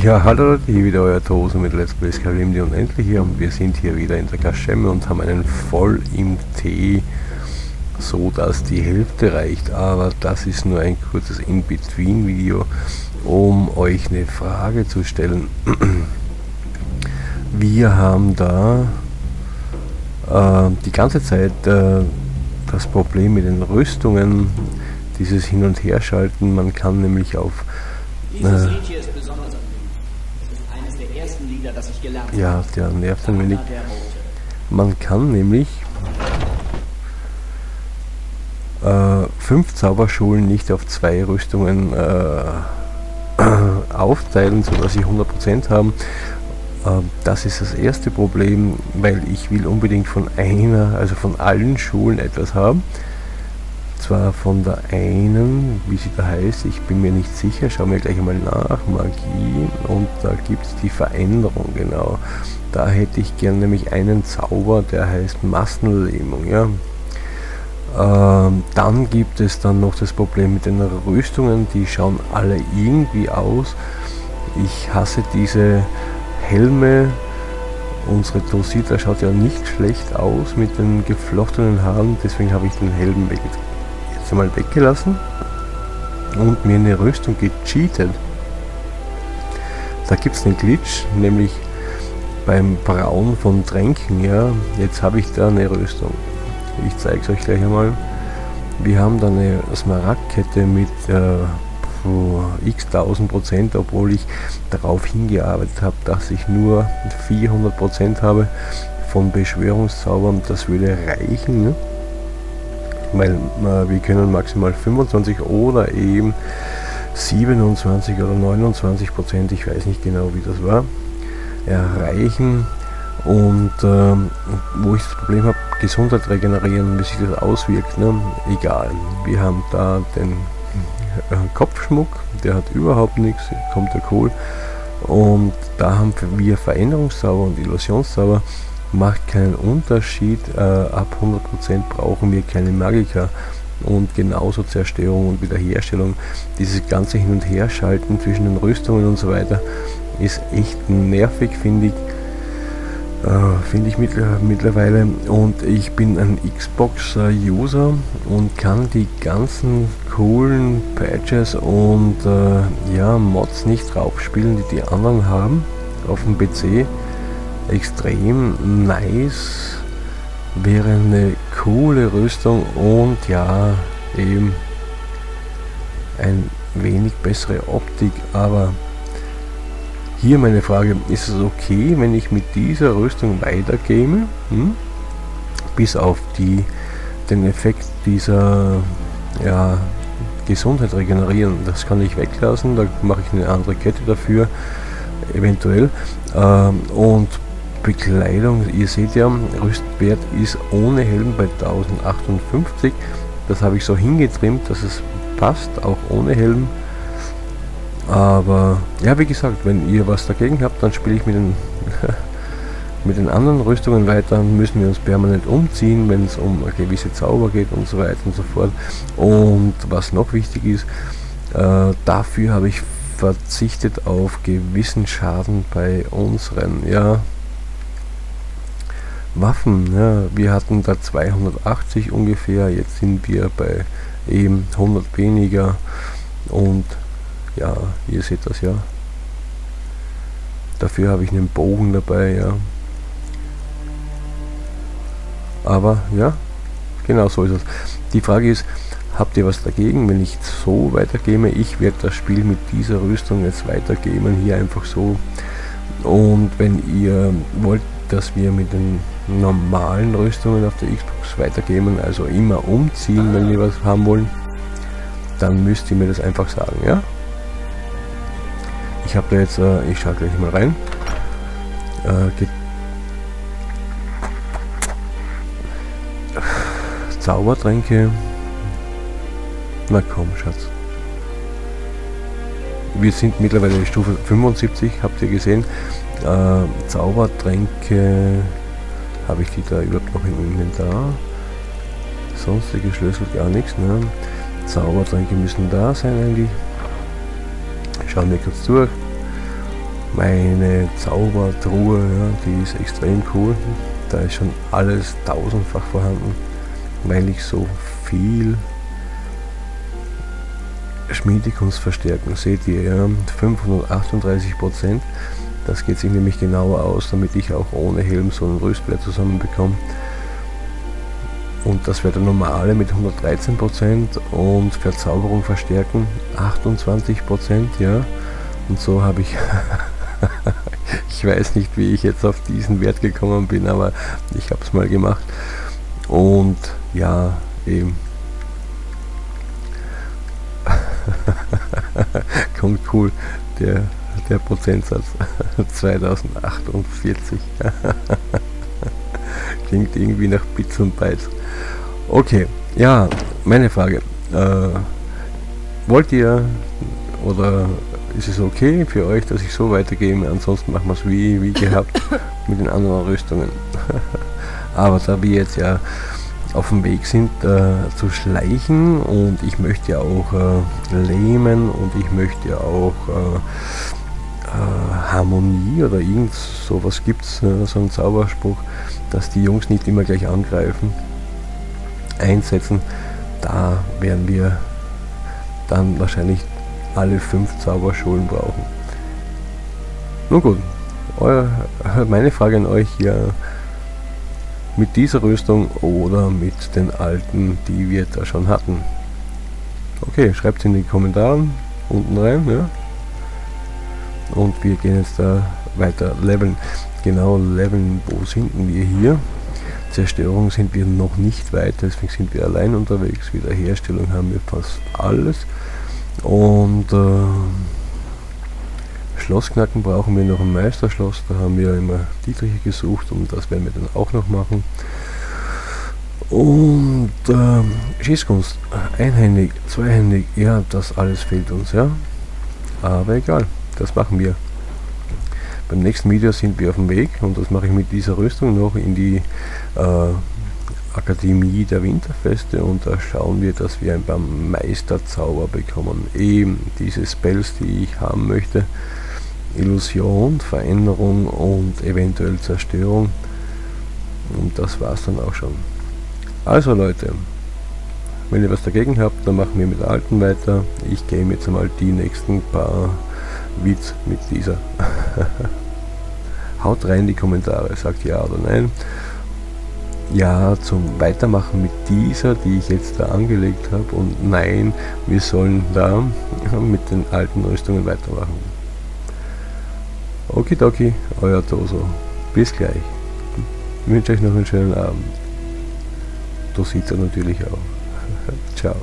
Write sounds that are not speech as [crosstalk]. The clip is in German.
Ja, hallo Leute, hier wieder euer Tosen mit Let's Play Skyrim die hier. Und wir sind hier wieder in der Kaschemme und haben einen voll im Tee, so dass die Hälfte reicht, aber das ist nur ein kurzes In-Between-Video, um euch eine Frage zu stellen. [clears throat] Wir haben da äh, die ganze Zeit äh, das Problem mit den Rüstungen, dieses Hin- und Herschalten, man kann nämlich auf Dieses Lied hier ist besonders angenehm. Es ist eines der ersten Lieder, das ich gelernt habe. Ja, der nervt ein wenig. Man kann nämlich äh, fünf Zauberschulen nicht auf zwei Rüstungen äh, [clears throat] aufteilen, sodass sie 100% haben. Äh, das ist das erste Problem, weil ich will unbedingt von einer, also von allen Schulen etwas haben. Zwar von der einen, wie sie da heißt, ich bin mir nicht sicher, schauen wir gleich einmal nach, Magie und da gibt es die Veränderung, genau. Da hätte ich gern nämlich einen Zauber, der heißt Massenlähmung, ja. Ähm, dann gibt es dann noch das Problem mit den Rüstungen, die schauen alle irgendwie aus. Ich hasse diese Helme. Unsere Dosita schaut ja nicht schlecht aus mit den geflochtenen Haaren, deswegen habe ich den Helm weg, jetzt einmal weggelassen und mir eine Rüstung gecheatet. Da gibt es einen Glitch, nämlich beim Brauen von Tränken, ja, jetzt habe ich da eine Rüstung. Ich zeige es euch gleich einmal. Wir haben da eine Smaragdkette mit äh, x tausend Prozent, obwohl ich darauf hingearbeitet habe, dass ich nur 400 Prozent habe von Beschwörungszaubern. Das würde reichen, ne? Weil äh, wir können maximal 25 oder eben 27 oder 29 Prozent, ich weiß nicht genau wie das war, erreichen und ähm, wo ich das Problem habe, Gesundheit regenerieren, wie sich das auswirkt, ne? egal. Wir haben da den äh, Kopfschmuck, der hat überhaupt nichts, kommt der Kohl. Und da haben wir Veränderungszauber und Illusionszauber, macht keinen Unterschied. Äh, ab 100% brauchen wir keine Magiker. Und genauso Zerstörung und Wiederherstellung, dieses ganze Hin- und Herschalten zwischen den Rüstungen und so weiter, ist echt nervig, finde ich. Äh, finde ich mittler mittlerweile und ich bin ein Xbox-User und kann die ganzen coolen Patches und äh, ja, Mods nicht draufspielen, die die anderen haben auf dem PC. Extrem nice wäre eine coole Rüstung und ja, eben ein wenig bessere Optik, aber hier meine Frage, ist es okay, wenn ich mit dieser Rüstung weitergehe, hm? bis auf die, den Effekt dieser ja, Gesundheit regenerieren, das kann ich weglassen, da mache ich eine andere Kette dafür, eventuell. Ähm, und Bekleidung, ihr seht ja, Rüstwert ist ohne Helm bei 1058, das habe ich so hingetrimmt, dass es passt, auch ohne Helm. Aber ja, wie gesagt, wenn ihr was dagegen habt, dann spiele ich mit den, [laughs] mit den anderen Rüstungen weiter. Müssen wir uns permanent umziehen, wenn es um gewisse Zauber geht und so weiter und so fort. Und was noch wichtig ist, äh, dafür habe ich verzichtet auf gewissen Schaden bei unseren ja, Waffen. Ja. Wir hatten da 280 ungefähr, jetzt sind wir bei eben 100 weniger und ja, ihr seht das ja. Dafür habe ich einen Bogen dabei, ja. Aber ja, genau so ist es. Die Frage ist, habt ihr was dagegen, wenn ich so weitergehe? Ich werde das Spiel mit dieser Rüstung jetzt weitergeben, hier einfach so. Und wenn ihr wollt, dass wir mit den normalen Rüstungen auf der Xbox weitergehen, also immer umziehen, wenn wir was haben wollen, dann müsst ihr mir das einfach sagen, ja? Ich habe da jetzt, äh, ich schaue gleich mal rein. Äh, Zaubertränke. Na komm, Schatz. Wir sind mittlerweile Stufe 75, habt ihr gesehen. Äh, Zaubertränke, habe ich die da überhaupt noch im Inventar? Sonstige Schlüssel gar nichts, ne? Zaubertränke müssen da sein eigentlich. Schauen wir kurz durch. Meine Zaubertruhe, ja, die ist extrem cool. Da ist schon alles tausendfach vorhanden, weil ich so viel Schmiedekunstverstärkung seht ihr, ja, 538 Prozent. Das geht sich nämlich genauer aus, damit ich auch ohne Helm so ein Rüstblatt zusammenbekomme. Und das wäre der normale mit 113% und Verzauberung verstärken 28%, ja. Und so habe ich, [laughs] ich weiß nicht, wie ich jetzt auf diesen Wert gekommen bin, aber ich habe es mal gemacht. Und ja, eben. [laughs] Kommt cool, der, der Prozentsatz [laughs] 2048. [laughs] Klingt irgendwie nach Bits und Bytes. Okay, ja, meine Frage. Äh, wollt ihr oder ist es okay für euch, dass ich so weitergehe? Ansonsten machen wir es wie, wie gehabt [laughs] mit den anderen Rüstungen. Aber da wir jetzt ja auf dem Weg sind äh, zu schleichen und ich möchte ja auch äh, lähmen und ich möchte ja auch äh, äh Harmonie oder irgend sowas gibt es, äh, so einen Zauberspruch, dass die Jungs nicht immer gleich angreifen einsetzen. Da werden wir dann wahrscheinlich alle fünf Zauberschulen brauchen. Nun gut, eure, meine Frage an euch hier mit dieser Rüstung oder mit den alten, die wir da schon hatten. Okay, schreibt in die Kommentare unten rein. Ja? Und wir gehen jetzt da weiter leveln. Genau leveln, wo sind wir hier? Zerstörung sind wir noch nicht weit, deswegen sind wir allein unterwegs. Wiederherstellung haben wir fast alles. Und äh, Schlossknacken brauchen wir noch ein Meisterschloss. Da haben wir immer Dietriche gesucht und das werden wir dann auch noch machen. Und äh, Schießkunst, einhändig, zweihändig, ja, das alles fehlt uns, ja. Aber egal, das machen wir. Beim nächsten Video sind wir auf dem Weg und das mache ich mit dieser Rüstung noch in die äh, Akademie der Winterfeste und da schauen wir, dass wir ein paar Meisterzauber bekommen. Eben diese Spells, die ich haben möchte. Illusion, Veränderung und eventuell Zerstörung. Und das war's dann auch schon. Also Leute, wenn ihr was dagegen habt, dann machen wir mit alten weiter. Ich gehe jetzt mal die nächsten paar Witz mit dieser. [laughs] Haut rein in die Kommentare, sagt ja oder nein. Ja, zum Weitermachen mit dieser, die ich jetzt da angelegt habe. Und nein, wir sollen da [laughs] mit den alten Rüstungen weitermachen. Okidoki, euer Toso. Bis gleich. Ich wünsche euch noch einen schönen Abend. Du sieht er natürlich auch. [laughs] Ciao.